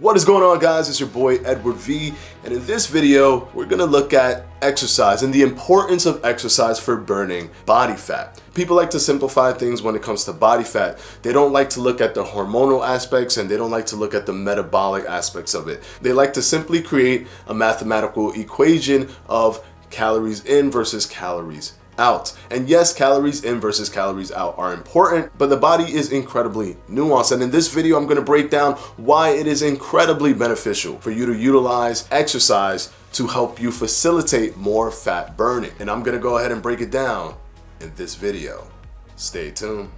What is going on guys? It's your boy Edward V and in this video we're going to look at exercise and the importance of exercise for burning body fat. People like to simplify things when it comes to body fat. They don't like to look at the hormonal aspects and they don't like to look at the metabolic aspects of it. They like to simply create a mathematical equation of calories in versus calories out. And yes, calories in versus calories out are important, but the body is incredibly nuanced. And in this video, I'm gonna break down why it is incredibly beneficial for you to utilize exercise to help you facilitate more fat burning. And I'm gonna go ahead and break it down in this video. Stay tuned.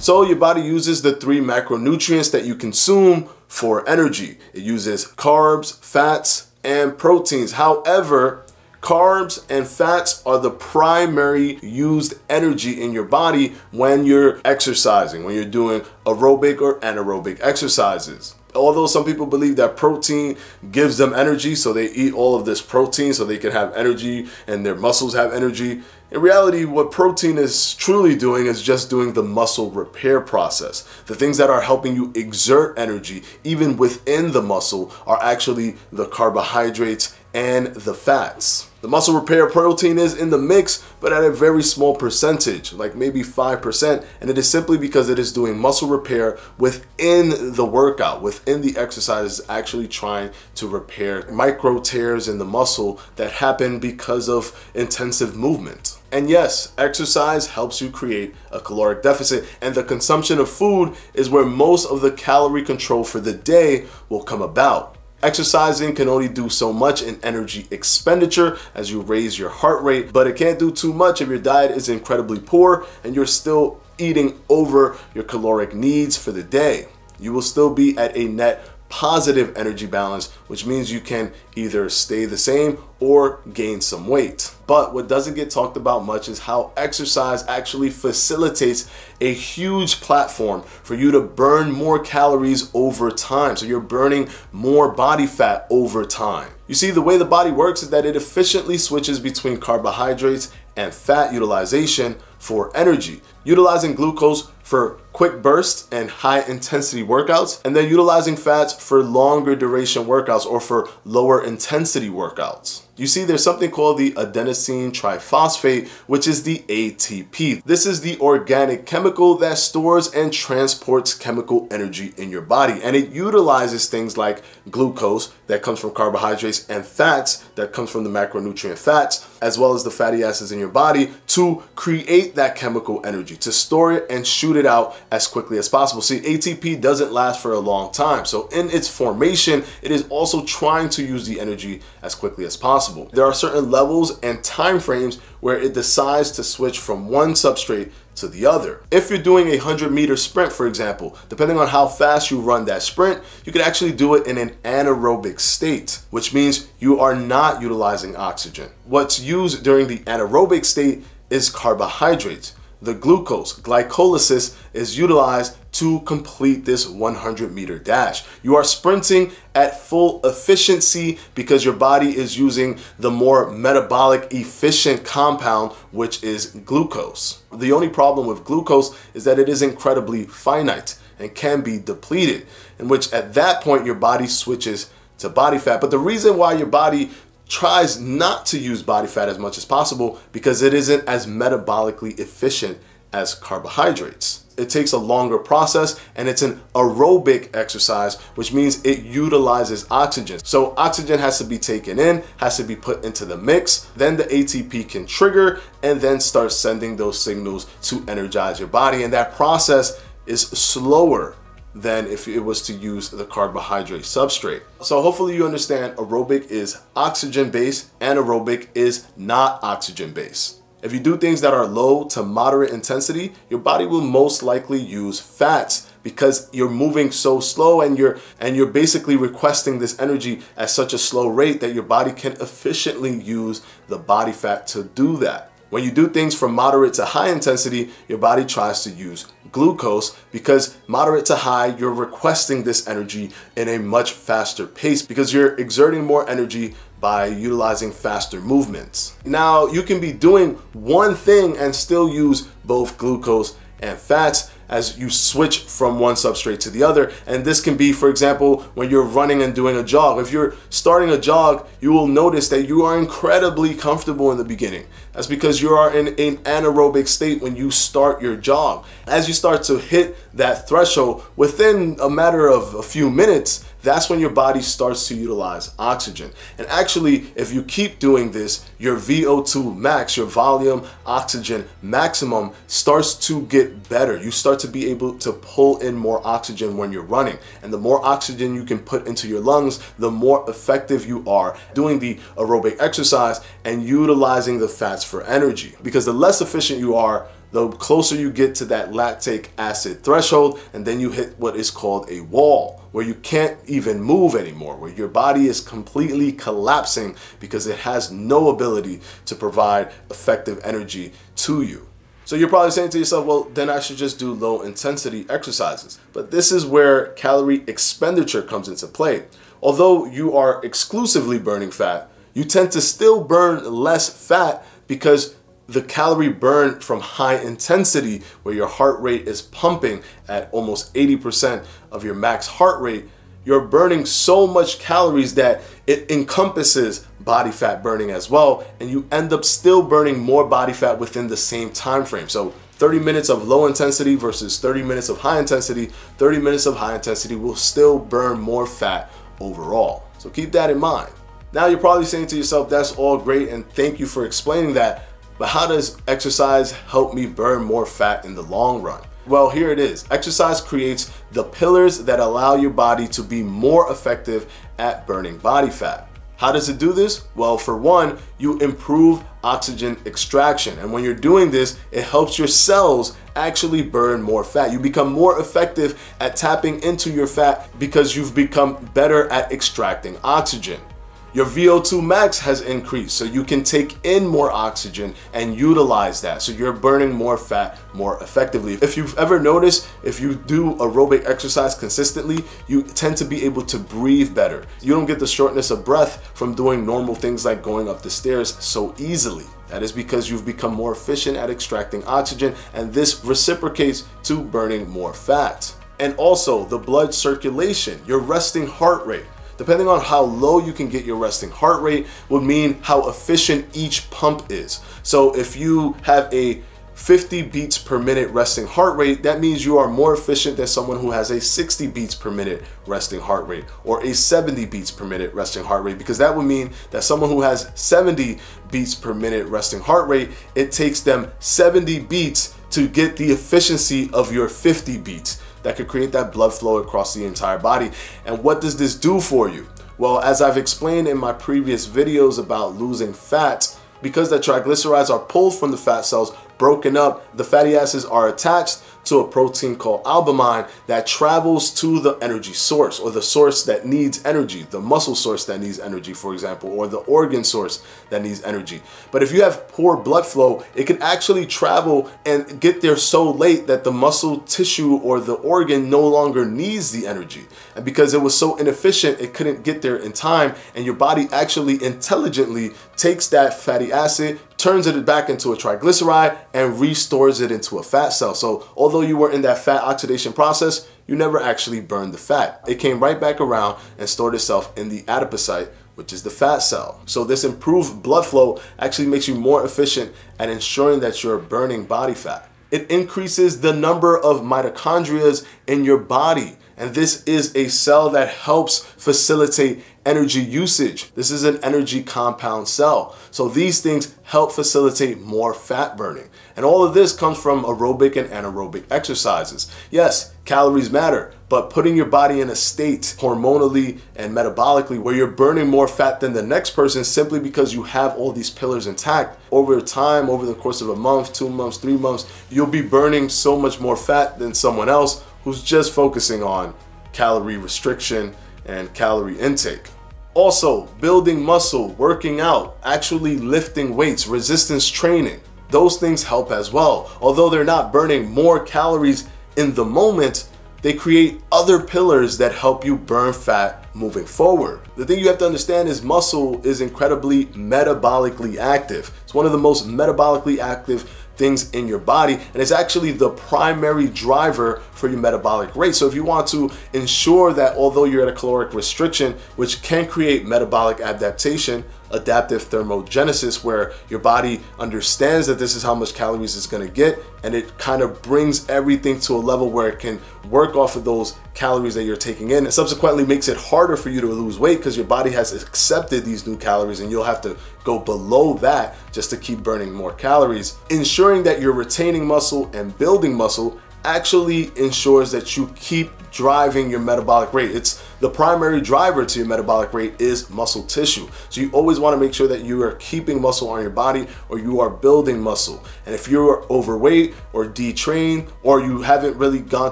So your body uses the three macronutrients that you consume for energy. It uses carbs, fats, and proteins. However, carbs and fats are the primary used energy in your body when you're exercising, when you're doing aerobic or anaerobic exercises although some people believe that protein gives them energy, so they eat all of this protein so they can have energy and their muscles have energy. In reality, what protein is truly doing is just doing the muscle repair process. The things that are helping you exert energy, even within the muscle, are actually the carbohydrates and the fats. The muscle repair protein is in the mix, but at a very small percentage, like maybe 5%. And it is simply because it is doing muscle repair within the workout, within the exercise, actually trying to repair micro tears in the muscle that happen because of intensive movement. And yes, exercise helps you create a caloric deficit, and the consumption of food is where most of the calorie control for the day will come about. Exercising can only do so much in energy expenditure as you raise your heart rate, but it can't do too much if your diet is incredibly poor and you're still eating over your caloric needs for the day. You will still be at a net positive energy balance, which means you can either stay the same or gain some weight. But what doesn't get talked about much is how exercise actually facilitates a huge platform for you to burn more calories over time. So you're burning more body fat over time. You see, the way the body works is that it efficiently switches between carbohydrates and fat utilization for energy, utilizing glucose for quick bursts and high intensity workouts, and then utilizing fats for longer duration workouts or for lower intensity workouts. You see, there's something called the adenosine triphosphate, which is the ATP. This is the organic chemical that stores and transports chemical energy in your body, and it utilizes things like glucose that comes from carbohydrates and fats that comes from the macronutrient fats, as well as the fatty acids in your body to create that chemical energy, to store it and shoot it out as quickly as possible. See, ATP doesn't last for a long time. So in its formation, it is also trying to use the energy as quickly as possible. There are certain levels and time frames where it decides to switch from one substrate to the other. If you're doing a 100 meter sprint, for example, depending on how fast you run that sprint, you can actually do it in an anaerobic state, which means you are not utilizing oxygen. What's used during the anaerobic state is carbohydrates the glucose, glycolysis, is utilized to complete this 100 meter dash. You are sprinting at full efficiency because your body is using the more metabolic efficient compound, which is glucose. The only problem with glucose is that it is incredibly finite and can be depleted, in which at that point your body switches to body fat. But the reason why your body tries not to use body fat as much as possible because it isn't as metabolically efficient as carbohydrates. It takes a longer process and it's an aerobic exercise, which means it utilizes oxygen. So oxygen has to be taken in, has to be put into the mix, then the ATP can trigger and then start sending those signals to energize your body. And that process is slower than if it was to use the carbohydrate substrate. So hopefully you understand aerobic is oxygen based, anaerobic is not oxygen based. If you do things that are low to moderate intensity, your body will most likely use fats because you're moving so slow and you're and you're basically requesting this energy at such a slow rate that your body can efficiently use the body fat to do that. When you do things from moderate to high intensity, your body tries to use glucose because moderate to high, you're requesting this energy in a much faster pace because you're exerting more energy by utilizing faster movements. Now, you can be doing one thing and still use both glucose and fats as you switch from one substrate to the other. And this can be, for example, when you're running and doing a jog. If you're starting a jog, you will notice that you are incredibly comfortable in the beginning. That's because you are in an anaerobic state when you start your jog. As you start to hit that threshold, within a matter of a few minutes, that's when your body starts to utilize oxygen. And actually, if you keep doing this, your VO2 max, your volume oxygen maximum, starts to get better. You start to be able to pull in more oxygen when you're running. And the more oxygen you can put into your lungs, the more effective you are doing the aerobic exercise and utilizing the fats for energy. Because the less efficient you are, the closer you get to that lactic acid threshold, and then you hit what is called a wall, where you can't even move anymore, where your body is completely collapsing because it has no ability to provide effective energy to you. So you're probably saying to yourself, well, then I should just do low intensity exercises. But this is where calorie expenditure comes into play. Although you are exclusively burning fat, you tend to still burn less fat because the calorie burn from high intensity, where your heart rate is pumping at almost 80% of your max heart rate, you're burning so much calories that it encompasses body fat burning as well, and you end up still burning more body fat within the same time frame. So 30 minutes of low intensity versus 30 minutes of high intensity, 30 minutes of high intensity will still burn more fat overall. So keep that in mind. Now you're probably saying to yourself, that's all great and thank you for explaining that. But how does exercise help me burn more fat in the long run? Well, here it is. Exercise creates the pillars that allow your body to be more effective at burning body fat. How does it do this? Well, for one, you improve oxygen extraction. And when you're doing this, it helps your cells actually burn more fat. You become more effective at tapping into your fat because you've become better at extracting oxygen. Your VO2 max has increased, so you can take in more oxygen and utilize that. So you're burning more fat more effectively. If you've ever noticed, if you do aerobic exercise consistently, you tend to be able to breathe better. You don't get the shortness of breath from doing normal things like going up the stairs so easily. That is because you've become more efficient at extracting oxygen, and this reciprocates to burning more fat. And also the blood circulation, your resting heart rate depending on how low you can get your resting heart rate would mean how efficient each pump is. So if you have a 50 beats per minute resting heart rate, that means you are more efficient than someone who has a 60 beats per minute resting heart rate or a 70 beats per minute resting heart rate because that would mean that someone who has 70 beats per minute resting heart rate, it takes them 70 beats to get the efficiency of your 50 beats that could create that blood flow across the entire body. And what does this do for you? Well, as I've explained in my previous videos about losing fat, because the triglycerides are pulled from the fat cells, broken up, the fatty acids are attached to a protein called albumin that travels to the energy source or the source that needs energy, the muscle source that needs energy, for example, or the organ source that needs energy. But if you have poor blood flow, it can actually travel and get there so late that the muscle tissue or the organ no longer needs the energy. And because it was so inefficient, it couldn't get there in time, and your body actually intelligently takes that fatty acid, turns it back into a triglyceride and restores it into a fat cell. So although you were in that fat oxidation process, you never actually burned the fat. It came right back around and stored itself in the adipocyte, which is the fat cell. So this improved blood flow actually makes you more efficient at ensuring that you're burning body fat. It increases the number of mitochondria in your body. And this is a cell that helps facilitate energy usage. This is an energy compound cell. So these things help facilitate more fat burning. And all of this comes from aerobic and anaerobic exercises. Yes, calories matter, but putting your body in a state hormonally and metabolically where you're burning more fat than the next person simply because you have all these pillars intact over time, over the course of a month, two months, three months, you'll be burning so much more fat than someone else who's just focusing on calorie restriction and calorie intake. Also, building muscle, working out, actually lifting weights, resistance training. those things help as well. Although they're not burning more calories in the moment, they create other pillars that help you burn fat moving forward. The thing you have to understand is muscle is incredibly metabolically active. It's one of the most metabolically active things in your body and it's actually the primary driver for your metabolic rate. So if you want to ensure that although you're at a caloric restriction, which can create metabolic adaptation, adaptive thermogenesis where your body understands that this is how much calories it's going to get and it kind of brings everything to a level where it can work off of those calories that you're taking in and subsequently makes it harder for you to lose weight because your body has accepted these new calories and you'll have to go below that just to keep burning more calories. Ensuring that you're retaining muscle and building muscle actually ensures that you keep driving your metabolic rate. It's the primary driver to your metabolic rate is muscle tissue. So you always want to make sure that you are keeping muscle on your body or you are building muscle. And if you're overweight or detrained or you haven't really gone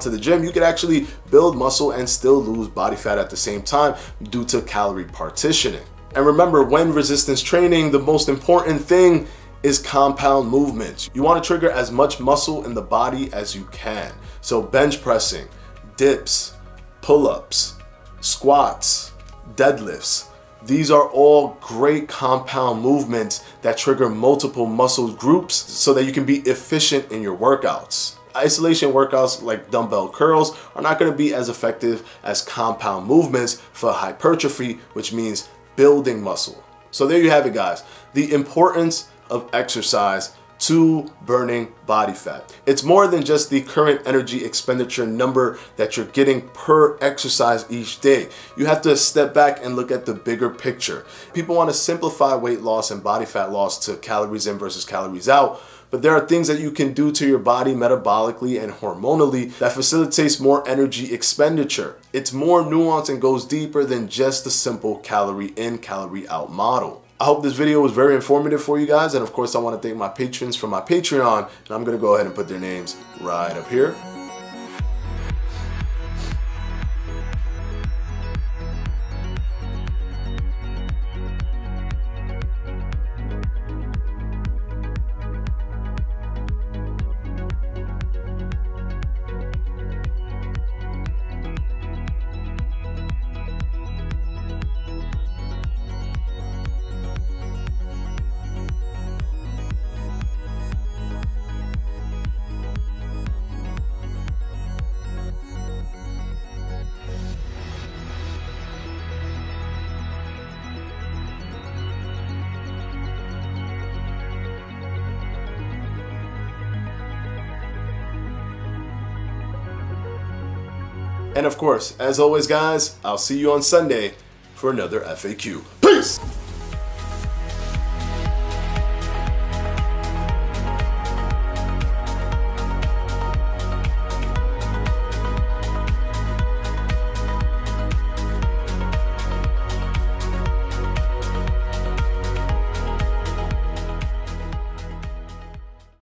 to the gym, you can actually build muscle and still lose body fat at the same time due to calorie partitioning. And remember, when resistance training, the most important thing is compound movements. You want to trigger as much muscle in the body as you can. So bench pressing, dips, pull-ups, squats, deadlifts. These are all great compound movements that trigger multiple muscle groups so that you can be efficient in your workouts. Isolation workouts like dumbbell curls are not going to be as effective as compound movements for hypertrophy, which means building muscle. So there you have it guys. The importance of exercise to burning body fat. It's more than just the current energy expenditure number that you're getting per exercise each day. You have to step back and look at the bigger picture. People want to simplify weight loss and body fat loss to calories in versus calories out, but there are things that you can do to your body metabolically and hormonally that facilitates more energy expenditure. It's more nuanced and goes deeper than just the simple calorie in, calorie out model. I hope this video was very informative for you guys. And of course, I want to thank my patrons for my Patreon. And I'm going to go ahead and put their names right up here. And of course, as always, guys, I'll see you on Sunday for another FAQ. Peace!